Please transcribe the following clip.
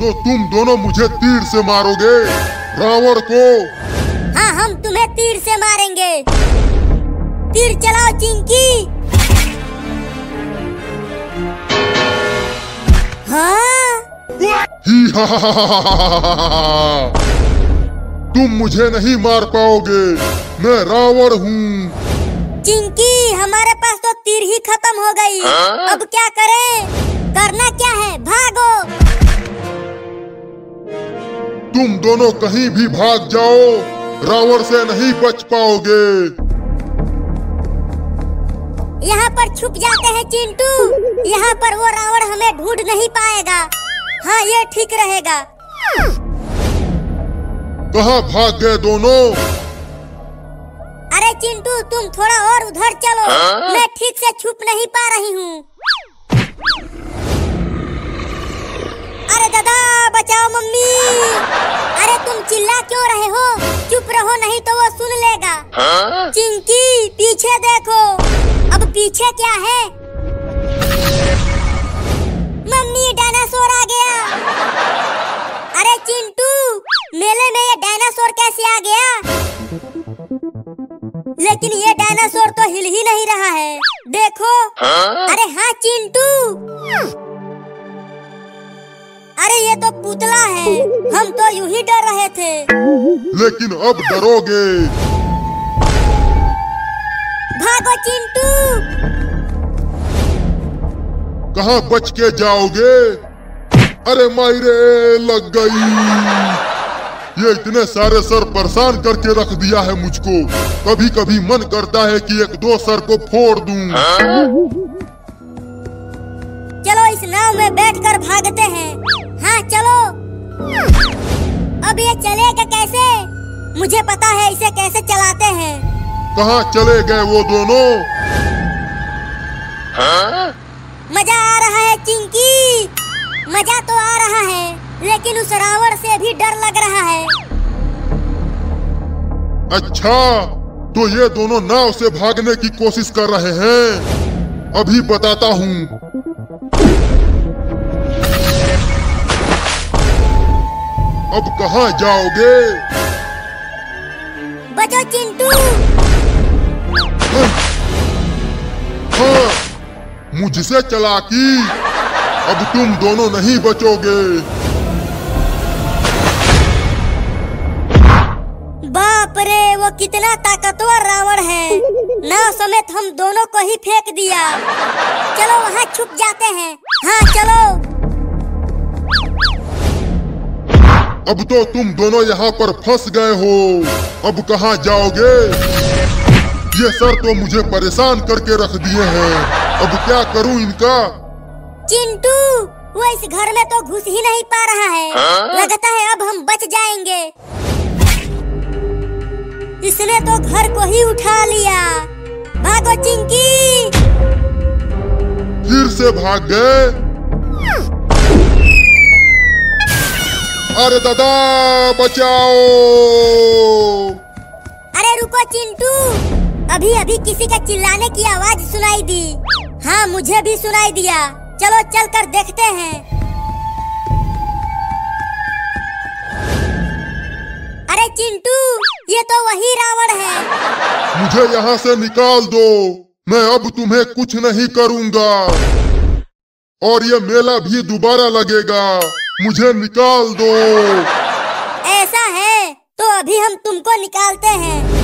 तो तुम दोनों मुझे तीर से मारोगे। रावण को। हाँ हम तुम्हें तीर से मारेंगे। तीर चलाओ चिंकी। हाँ? हा हा हा तुम मुझे नहीं मार पाओगे। मैं रावण हूँ। चिंकी हमारे पास तो तीर ही खत्म हो गई। हाँ? अब क्या करें? करना क्या है? भागो। तुम दोनों कहीं भी भाग जाओ रावण से नहीं बच पाओगे। यहाँ पर छुप जाते हैं चिंटू। यहाँ पर वो रावण हमें ढूंढ नहीं पाएगा। हाँ ये ठीक रहेगा। कहाँ भाग गए दोनों? अरे चिंटू तुम थोड़ा और उधर चलो। आ? मैं ठीक से छुप नहीं पा रही हूँ। अरे दादा बचाओ मम्मी। चिल्ला क्यों रहे हो? चुप रहो नहीं तो वो सुन लेगा। चिंकी पीछे देखो। अब पीछे क्या है? मम्मी डायनासोर आ गया। अरे चिंटू मेले में ये डायनासोर कैसे आ गया? लेकिन ये डायनासोर तो हिल ही नहीं रहा है। देखो। अरे हाँ चिंटू। तो पुतला है। हम तो यूँ ही डर रहे थे। लेकिन अब डरोगे। भागो चिंटू। कहाँ बच के जाओगे? अरे मायरे लग गई। ये इतने सारे सर परेशान करके रख दिया है मुझको। कभी कभी मन करता है कि एक दो सर को फोड़ दूँ। चलो इस नाव में बैठकर भागते हैं। चलेगा कैसे? मुझे पता है इसे कैसे चलाते हैं। कहाँ चले गए वो दोनों? हाँ? मज़ा आ रहा है चिंकी। मज़ा तो आ रहा है लेकिन उस रावण से भी डर लग रहा है। अच्छा तो ये दोनों नाव से भागने की कोशिश कर रहे हैं। अभी बताता हूँ। अब कहाँ जाओगे? बचो चिंटू। हाँ। मुझसे चलाकी। अब तुम दोनों नहीं बचोगे। बाप रे वो कितना ताकतवर रावण है। नाव समेत हम दोनों को ही फेंक दिया। चलो वहाँ छुप जाते हैं। हाँ चलो। अब तो तुम दोनों यहाँ पर फंस गए हो। अब कहाँ जाओगे? ये सर तो मुझे परेशान करके रख दिए हैं। अब क्या करूँ इनका? चिंटू वो इस घर में तो घुस ही नहीं पा रहा है। लगता है अब हम बच जाएँगे। इसने तो घर को ही उठा लिया। भागो चिंकी। फिर से भाग गए? अरे दादा बचाओ। अरे रुको चिंटू। अभी अभी किसी का चिल्लाने की आवाज़ सुनाई दी। हाँ मुझे भी सुनाई दिया। चलो चल कर देखते हैं। अरे चिंटू ये तो वही रावण है। मुझे यहाँ से निकाल दो। मैं अब तुम्हें कुछ नहीं करूँगा। और ये मेला भी दोबारा लगेगा। मुझे निकाल दो। ऐसा है तो अभी हम तुमको निकालते हैं।